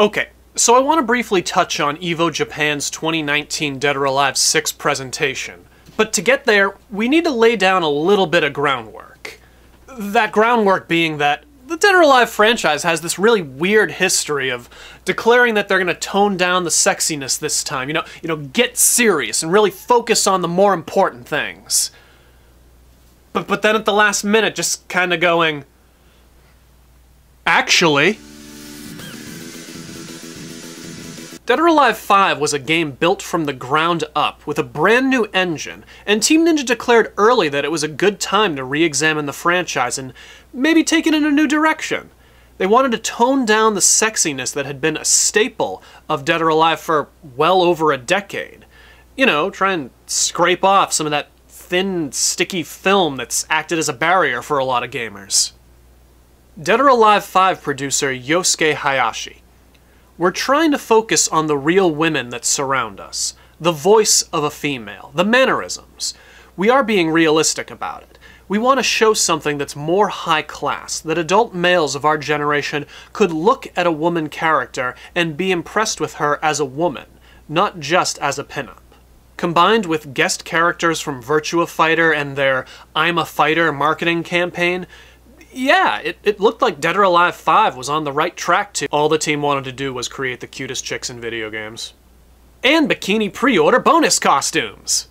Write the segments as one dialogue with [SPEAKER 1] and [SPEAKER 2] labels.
[SPEAKER 1] Okay, so I want to briefly touch on EVO Japan's 2019 Dead or Alive 6 presentation. But to get there, we need to lay down a little bit of groundwork. That groundwork being that the Dead or Alive franchise has this really weird history of declaring that they're going to tone down the sexiness this time. You know, you know, get serious and really focus on the more important things. But but then at the last minute just kind of going actually Dead or Alive 5 was a game built from the ground up with a brand new engine, and Team Ninja declared early that it was a good time to re examine the franchise and maybe take it in a new direction. They wanted to tone down the sexiness that had been a staple of Dead or Alive for well over a decade. You know, try and scrape off some of that thin, sticky film that's acted as a barrier for a lot of gamers. Dead or Alive 5 producer Yosuke Hayashi we're trying to focus on the real women that surround us, the voice of a female, the mannerisms. We are being realistic about it. We want to show something that's more high class, that adult males of our generation could look at a woman character and be impressed with her as a woman, not just as a pinup. Combined with guest characters from Virtua Fighter and their I'm a Fighter marketing campaign, yeah, it, it looked like Dead or Alive 5 was on the right track to all the team wanted to do was create the cutest chicks in video games. And bikini pre-order bonus costumes!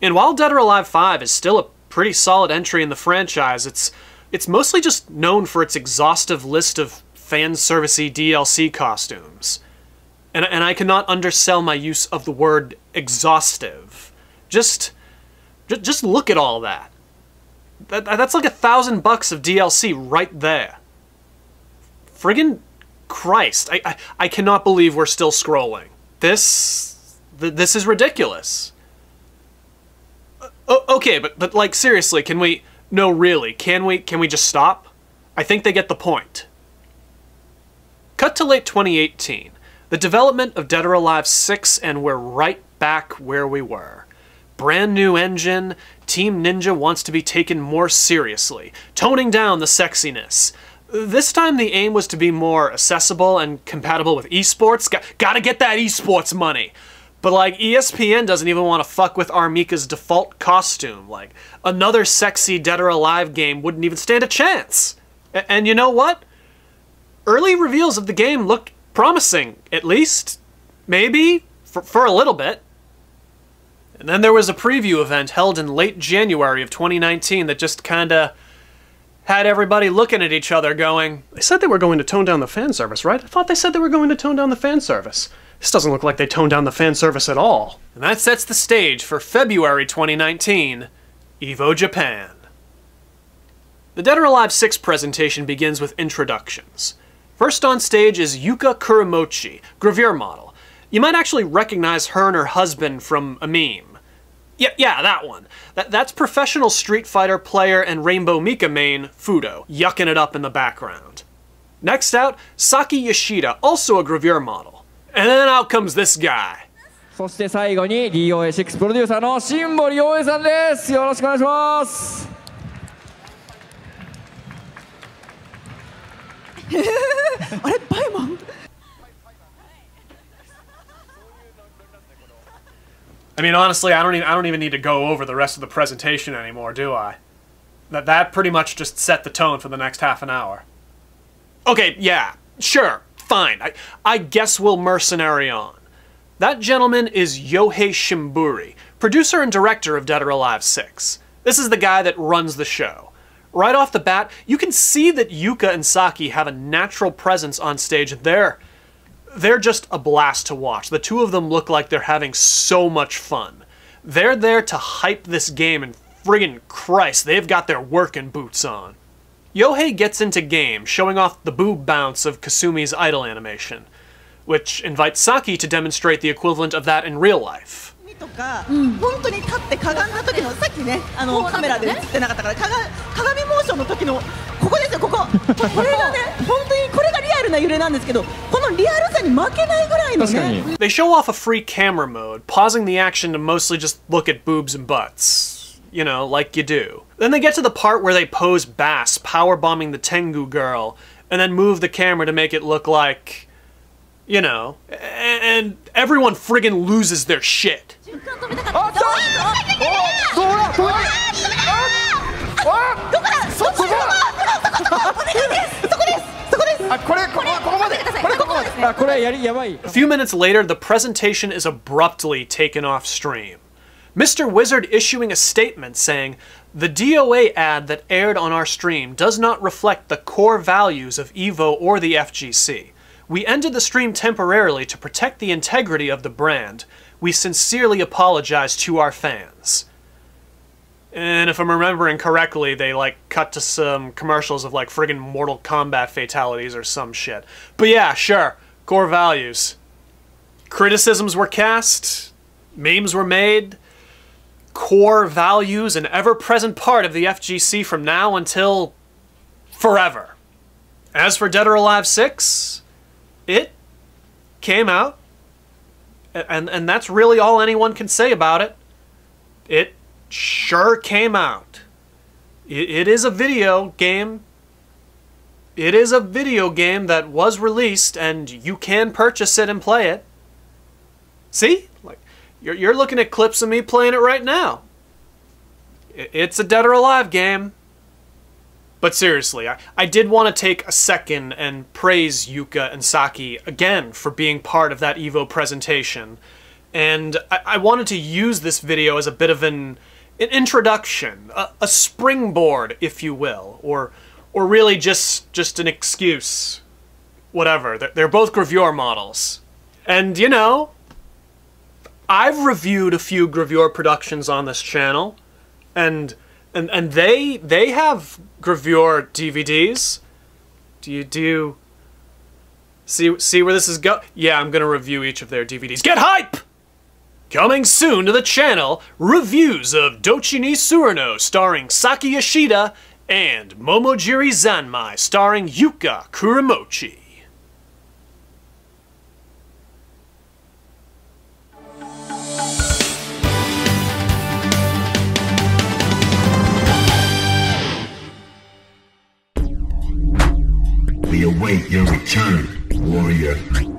[SPEAKER 1] And while Dead or Alive 5 is still a pretty solid entry in the franchise, it's it's mostly just known for its exhaustive list of fan servicey DLC costumes. And, and I cannot undersell my use of the word exhaustive. Just, just look at all that. That, that's like a thousand bucks of DLC right there. Friggin' Christ. I, I, I cannot believe we're still scrolling. This... Th this is ridiculous. Uh, okay, but, but like, seriously, can we... No, really, can we, can we just stop? I think they get the point. Cut to late 2018. The development of Dead or Alive 6, and we're right back where we were. Brand new engine, Team Ninja wants to be taken more seriously, toning down the sexiness. This time the aim was to be more accessible and compatible with esports. Got, gotta get that esports money. But like ESPN doesn't even want to fuck with R.Mika's default costume. Like another sexy Dead or Alive game wouldn't even stand a chance. A and you know what? Early reveals of the game look promising, at least. Maybe for, for a little bit. And then there was a preview event held in late January of 2019 that just kinda had everybody looking at each other going, They said they were going to tone down the fan service, right? I thought they said they were going to tone down the fan service. This doesn't look like they toned down the fan service at all. And that sets the stage for February 2019, EVO Japan. The Dead or Alive 6 presentation begins with introductions. First on stage is Yuka Kuramochi, gravure model. You might actually recognize her and her husband from a meme. Yeah, yeah, that one. That, that's professional Street Fighter player and Rainbow Mika main, Fuudo, yucking it up in the background. Next out, Saki Yoshida, also a gravure model. And then out comes this guy.
[SPEAKER 2] そして最後に DOA6 プロデューサーの新堀陽平さんです。よろしくお願いします。
[SPEAKER 3] あれ、バイマン
[SPEAKER 1] I mean, honestly, I don't even I don't even need to go over the rest of the presentation anymore, do I? That that pretty much just set the tone for the next half an hour. Okay, yeah, sure, fine. I I guess we'll mercenary on. That gentleman is Yohei Shimbori, producer and director of Dead or Alive 6. This is the guy that runs the show. Right off the bat, you can see that Yuka and Saki have a natural presence on stage. They're they're just a blast to watch. The two of them look like they're having so much fun. They're there to hype this game, and friggin' Christ, they've got their working boots on. Yohei gets into game, showing off the boob bounce of Kasumi's idol animation, which invites Saki to demonstrate the equivalent of that in real life.
[SPEAKER 3] とか、本当に立ってかがんだ時のさっきねあのカメラで映ってなかったからかが鏡モーションの時のここですよこここれがね本当にこれがリア ルな揺れなんですけどこのリアルさに負けないぐらいのね
[SPEAKER 1] They show off a free camera mode, pausing the action to mostly just look at boobs and butts. You know, like you do. Then they get to the part where they pose Bass, power bombing the Tengu girl, and then move the camera to make it look like You know, a- and everyone friggin' loses their shit. A few minutes later, the presentation is abruptly taken off stream. Mr. Wizard issuing a statement saying, The DOA ad that aired on our stream does not reflect the core values of EVO or the FGC. We ended the stream temporarily to protect the integrity of the brand. We sincerely apologize to our fans. And if I'm remembering correctly, they like cut to some commercials of like friggin' Mortal Kombat fatalities or some shit. But yeah, sure, core values. Criticisms were cast, memes were made, core values, an ever present part of the FGC from now until forever. As for Dead or Alive 6, it came out, and, and that's really all anyone can say about it. It sure came out. It, it is a video game. It is a video game that was released, and you can purchase it and play it. See? Like, you're, you're looking at clips of me playing it right now. It's a Dead or Alive game. But seriously, I, I did want to take a second and praise Yuka and Saki again for being part of that EVO presentation. And I, I wanted to use this video as a bit of an, an introduction, a, a springboard, if you will, or or really just just an excuse. Whatever. They're, they're both gravure models. And you know, I've reviewed a few gravure productions on this channel, and and and they they have gravure DVDs. Do you do you see see where this is go? Yeah, I'm gonna review each of their DVDs. Get hype! Coming soon to the channel, reviews of Dochi ni Surano starring Saki Yoshida and Momojiri Zanmai starring Yuka Kuramochi.
[SPEAKER 4] We await your return, warrior.